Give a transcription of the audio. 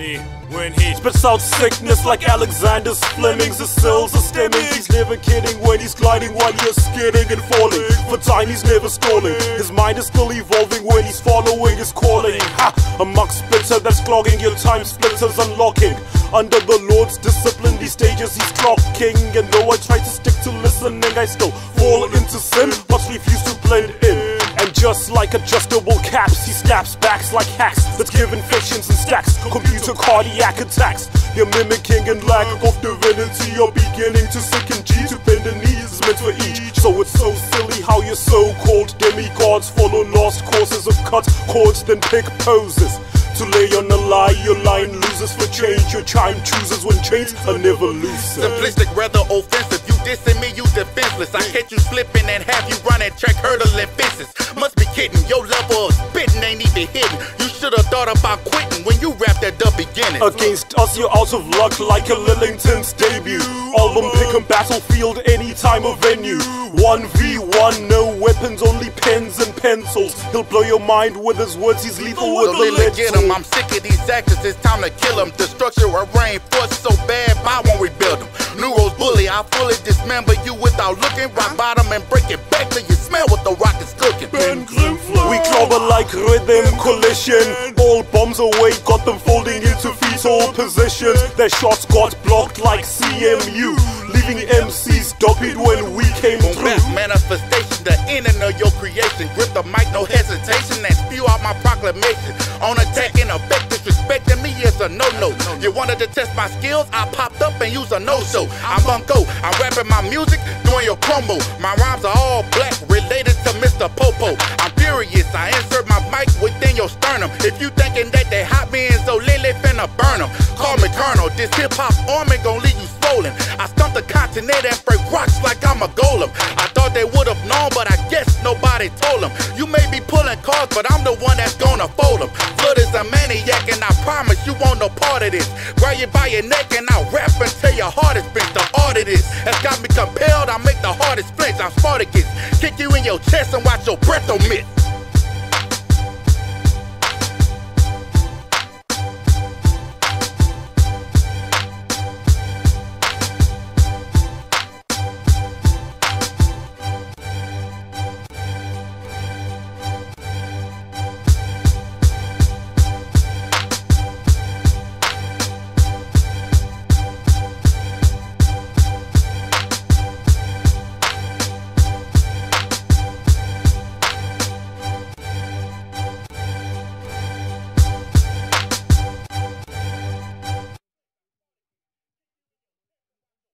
he, when he spits out sickness like Alexander's Fleming's. His cells are stemming. He's never kidding when he's gliding while you're skidding and falling. For time, he's never stalling. His mind is still evolving when he's following his calling. Ha! A muck splitter that's clogging your time splitters unlocking. Under the Lord's discipline, these stages he's clocking. And though I try to stick to listening, I still fall into sin, but refuse to blend in. And just like adjustable caps, he snaps backs like hacks that's giving fictions and stacks. Computer cardiac attacks. You're mimicking and lack of divinity. You're beginning to sink in G to bend the knees meant for each. So it's so silly how your so-called demigods follow lost courses of cut chords, then pick poses. To lay on a lie, your line loses for change. Your chime chooses when chains are never loose. Simplistic, rather offensive. Dissing me, you defenseless. I catch you slipping and have you running track hurdling fences. Must be kidding, your level of spitting ain't even hidden. You should've thought about quitting when you rapped at the beginning. Against us, you're out of luck like a Lillington's debut. Album pick and battlefield, any time or venue. 1v1, no weapons, only pens pencils. He'll blow your mind with his words, he's lethal with the Lily, get him. I'm sick of these actors, it's time to kill them. The structure of rain force so bad, I won't rebuild them. Neuros bully, I fully dismember you without looking. Rock bottom and break it back till you smell what the rock is cooking. We clobber like rhythm collision. All bombs away, got them folding into fetal positions. Their shots got blocked like CMU, leaving MCs dopey when we came through. manifestation, creation. Grip the mic, no hesitation, and spew out my proclamation. On attack and effect, disrespecting me is a no-no. You wanted to test my skills? I popped up and used a no-show. I'm Bunko, I'm rapping my music, doing your promo. My rhymes are all black, related to Mr. Popo. I'm furious, I insert my mic within your sternum. If you thinking that they hot being so lily finna burn them. Call me Colonel, this hip-hop army gon' leave you swollen. I stumped the continent and break rocks like I'm a golem. I told them. You may be pulling cards, but I'm the one that's gonna fold them. Flood is a maniac, and I promise you won't no part of this. Grab you by your neck, and I'll rap until your heart is beat. The art of this has got me compelled. I make the hardest flinch. I'm Spartacus. Kick you in your chest and watch your breath omit.